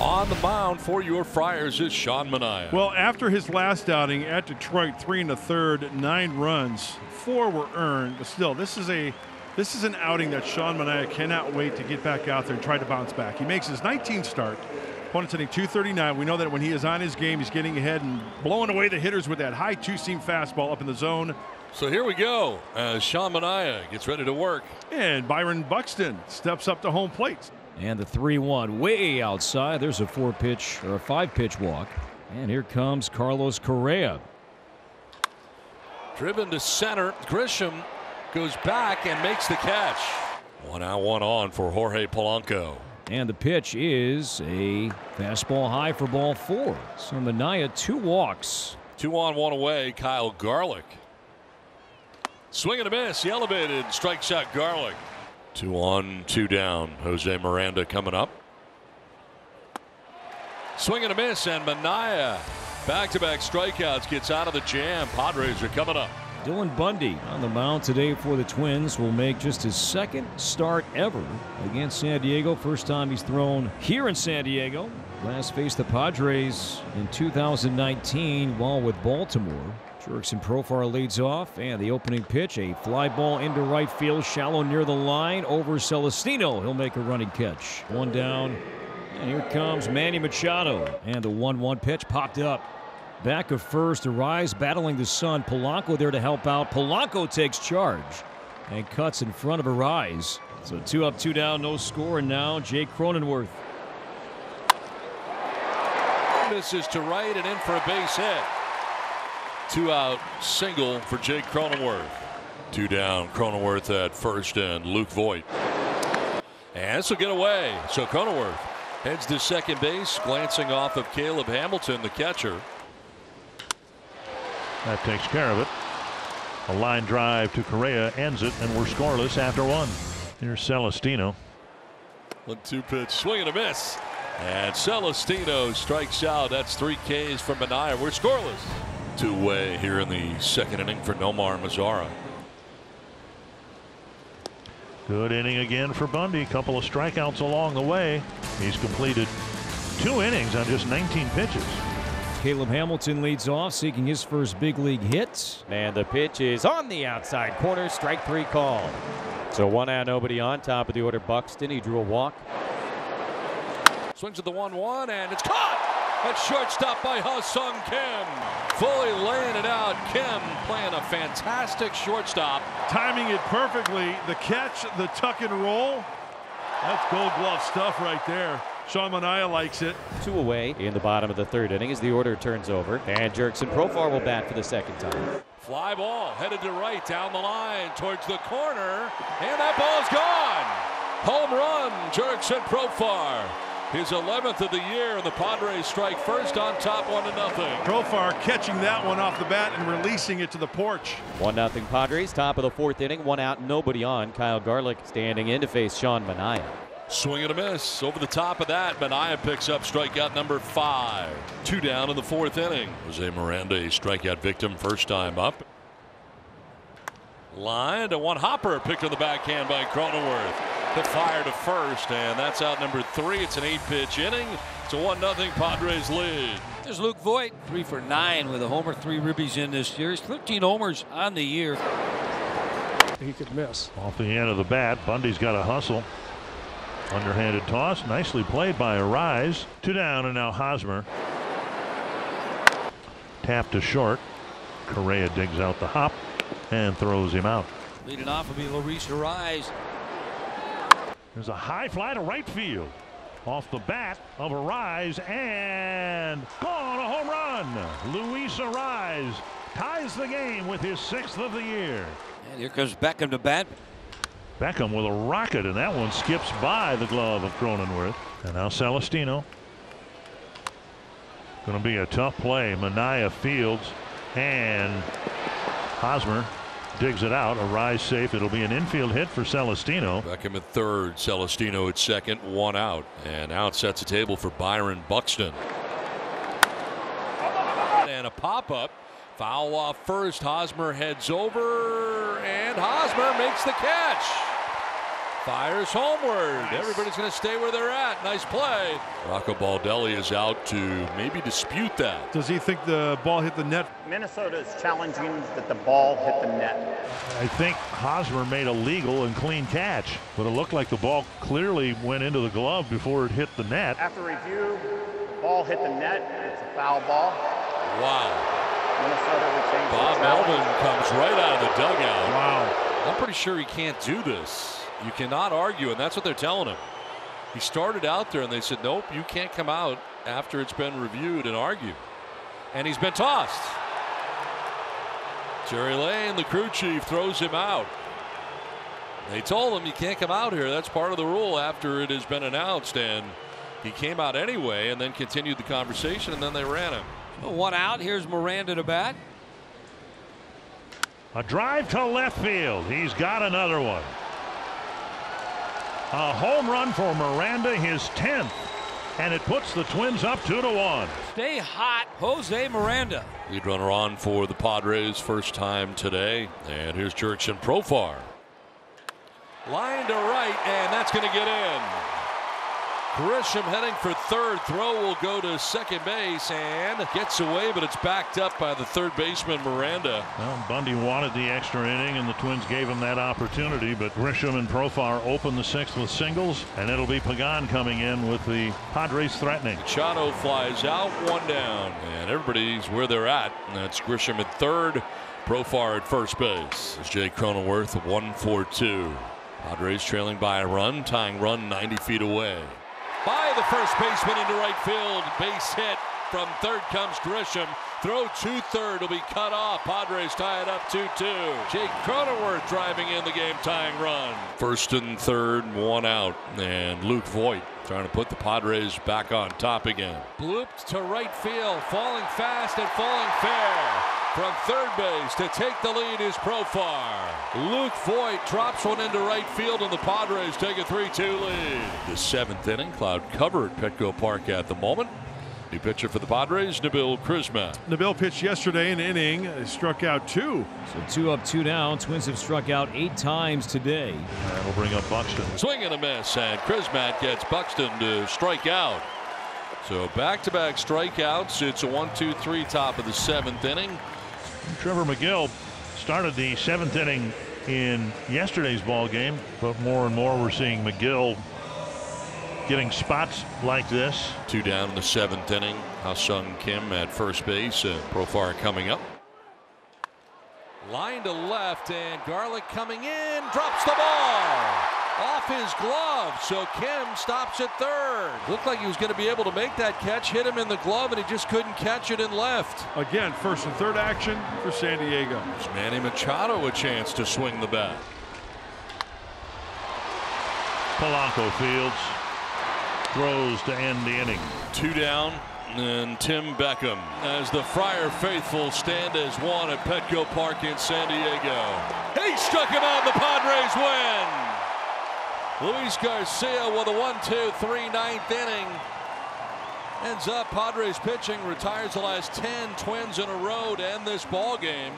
On the mound for your Friars is Sean Manaea. Well, after his last outing at Detroit, three and a third, nine runs, four were earned. But still, this is a this is an outing that Sean Manaea cannot wait to get back out there and try to bounce back. He makes his 19th start. Opponent's hitting 239. We know that when he is on his game, he's getting ahead and blowing away the hitters with that high two-seam fastball up in the zone. So here we go as Sean Manaea gets ready to work. And Byron Buxton steps up to home plate. And the 3 1 way outside. There's a four pitch or a five pitch walk. And here comes Carlos Correa. Driven to center. Grisham goes back and makes the catch. One out, one on for Jorge Polanco. And the pitch is a fastball high for ball four. So Manaea, two walks. Two on, one away. Kyle Garlick. Swing and a miss. He elevated. Strike shot Garlick. Two on, two down. Jose Miranda coming up. Swing and a miss, and Manaea back to back strikeouts gets out of the jam. Padres are coming up. Dylan Bundy on the mound today for the Twins will make just his second start ever against San Diego. First time he's thrown here in San Diego. Last faced the Padres in 2019 while with Baltimore. Jurickson Profar leads off, and the opening pitch, a fly ball into right field, shallow near the line, over Celestino. He'll make a running catch. One down, and here comes Manny Machado, and the 1 1 pitch popped up. Back of first, Arraez battling the sun. Polanco there to help out. Polanco takes charge and cuts in front of Arraez. So two up, two down, no score, and now Jake Cronenworth. Misses to right and in for a base hit. Two out single for Jake Cronenworth. Two down, Cronenworth at first and Luke Voit. And this will get away. So Cronenworth heads to second base, glancing off of Caleb Hamilton, the catcher. That takes care of it. A line drive to Correa ends it, and we're scoreless after one. Here's Celestino. One two pitch swing and a miss. And Celestino strikes out. That's three Ks from Manaea. We're scoreless. Two way here in the second inning for Nomar Mazara. Good inning again for Bundy. A couple of strikeouts along the way. He's completed two innings on just 19 pitches. Caleb Hamilton leads off, seeking his first big league hit. And the pitch is on the outside corner, strike three call. So one out, nobody on top of the order. Buxton, he drew a walk. Swings at the 1 1, and it's caught! At shortstop by Ha-Seong Kim. Fully laying it out. Kim playing a fantastic shortstop. Timing it perfectly. The catch, the tuck and roll. That's gold glove stuff right there. Sean Manaea likes it. Two away in the bottom of the third inning as the order turns over. And Jurickson Profar will bat for the second time. Fly ball headed to right down the line towards the corner. And that ball's gone. Home run, Jurickson Profar. His 11th of the year, and the Padres strike first on top, one to nothing. Profar catching that one off the bat and releasing it to the porch. One nothing Padres, top of the fourth inning, one out, nobody on. Kyle Garlick standing in to face Sean Manaea. Swing and a miss. Over the top of that, Manaea picks up strikeout number five. Two down in the fourth inning. Jose Miranda, a strikeout victim, first time up. Line to one hopper, picked on the backhand by Cronenworth. The fire to first, and that's out number three. It's an eight pitch inning. It's a one-nothing Padres lead. There's Luke Voit, three for nine with a homer, three ribbies in this year. He's 13 homers on the year. He could miss. Off the end of the bat, Bundy's got a hustle. Underhanded toss, nicely played by Arraez. Two down, and now Hosmer. Tap to short. Correa digs out the hop and throws him out. Leading off will be Luis Arraez. There's a high fly to right field. Off the bat of Arraez and gone a home run. Luis Arraez ties the game with his sixth of the year. And here comes Beckham to bat. Beckham with a rocket, and that one skips by the glove of Cronenworth. And now Celestino. Going to be a tough play. Manaea fields, and Hosmer digs it out. Arraez safe. It'll be an infield hit for Celestino. Beckham at third, Celestino at second, one out. And out sets the table for Byron Buxton. And a pop up. Foul off first. Hosmer heads over, and Hosmer makes the catch. Fires homeward. Everybody's going to stay where they're at. Nice play. Rocco Baldelli is out to maybe dispute that. Does he think the ball hit the net? Minnesota is challenging that the ball hit the net. I think Hosmer made a legal and clean catch, but it looked like the ball clearly went into the glove before it hit the net. After review, the ball hit the net. It's a foul ball. Wow. Minnesota retains the Bob. Melvin comes right out of the dugout. Wow. I'm pretty sure he can't do this. You cannot argue, and that's what they're telling him. He started out there, and they said, nope, you can't come out after it's been reviewed and argued. And he's been tossed. Jerry Layne, the crew chief, throws him out. They told him you can't come out here. That's part of the rule after it has been announced. And he came out anyway and then continued the conversation, and then they ran him. One out. Here's Miranda to bat. A drive to left field. He's got another one. A home run for Miranda, his 10th. And it puts the Twins up 2 to 1. Stay hot, Jose Miranda. Lead runner on for the Padres, first time today. And here's Jurickson Profar. Line to right, and that's going to get in. Grisham heading for third. Throw will go to second base and gets away, but it's backed up by the third baseman, Miranda. Well, Bundy wanted the extra inning, and the Twins gave him that opportunity. But Grisham and Profar open the sixth with singles, and it'll be Pagan coming in with the Padres threatening. Chano flies out, one down, and everybody's where they're at. And that's Grisham at third, Profar at first base. It's Jay Cronenworth, 1 4 2. Padres trailing by a run, tying run 90 feet away. By the first baseman into right field, base hit. From third comes Grisham. Throw to third will be cut off. Padres tie it up 2 2. Jake Cronenworth driving in the game tying run. First and third, one out. And Luke Voit trying to put the Padres back on top again. Blooped to right field, falling fast and falling fair. From third base to take the lead is Profar. Luke Voit drops one into right field, and the Padres take a 3 2 lead. The seventh inning, cloud cover at Petco Park at the moment. New pitcher for the Padres, Nabil Crismatt. Nabil pitched yesterday an inning, struck out two. So two up, two down. Twins have struck out eight times today. That'll bring up Buxton. Swing and a miss, and Crismatt gets Buxton to strike out. So back to back strikeouts. It's a 1 2 3 top of the seventh inning. Trevor Megill started the seventh inning in yesterday's ball game, but more and more we're seeing Megill getting spots like this. Two down in the seventh inning. Ha-Seong Kim at first base. And Profar coming up. Line to left, and Garlick coming in. Drops the ball off his glove. So Kim stops at third. Looked like he was going to be able to make that catch. Hit him in the glove, and he just couldn't catch it in left. Again, first and third action for San Diego. Gives Manny Machado a chance to swing the bat. Polanco fields throws to end the inning. Two down, and Tim Beckham as the Friar faithful stand as one at Petco Park in San Diego. He struck him out. The Padres win. Luis Garcia with a 1 2 3 ninth inning. Ends up Padres pitching, retires the last 10 twins in a row to end this ball game.